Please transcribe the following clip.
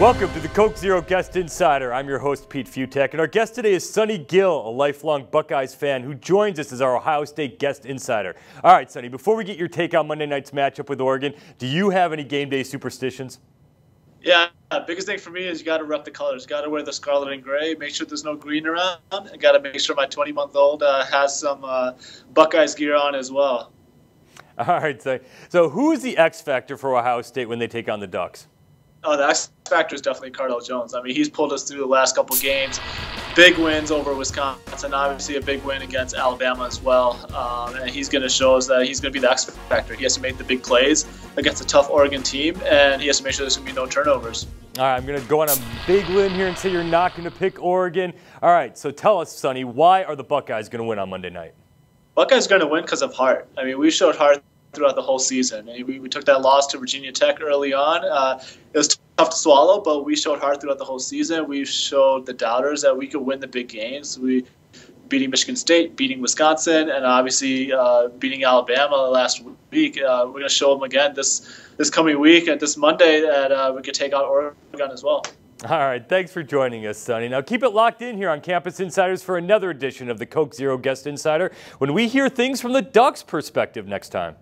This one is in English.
Welcome to the Coke Zero Guest Insider. I'm your host, Pete Fiutak, and our guest today is Sonny Gill, a lifelong Buckeyes fan who joins us as our Ohio State Guest Insider. All right, Sonny, before we get your take on Monday night's matchup with Oregon, do you have any game day superstitions? Yeah, biggest thing for me is you got to rep the colors. Got to wear the scarlet and gray. Make sure there's no green around. I got to make sure my 20 month old uh, has some uh, Buckeyes gear on as well. All right, so, so who is the X factor for Ohio State when they take on the Ducks? Oh, the X factor is definitely Cardale Jones. I mean, he's pulled us through the last couple games. Big wins over Wisconsin, obviously a big win against Alabama as well. Um, and he's going to show us that he's going to be the X factor. He has to make the big plays against a tough Oregon team, and he has to make sure there's going to be no turnovers. All right, I'm going to go on a big limb here and say you're not going to pick Oregon. All right, so tell us, Sonny, why are the Buckeyes going to win on Monday night? Buckeyes going to win because of heart. I mean, we showed heart throughout the whole season. We, we took that loss to Virginia Tech early on. Uh, it was tough to swallow, but we showed heart throughout the whole season. We showed the doubters that we could win the big games. We beating Michigan State, beating Wisconsin, and obviously uh, beating Alabama last week. Uh, we're going to show them again this this coming week and this Monday that uh, we could take out Oregon as well. All right, thanks for joining us, Sonny. Now keep it locked in here on Campus Insiders for another edition of the Coke Zero Guest Insider when we hear things from the Ducks' perspective next time.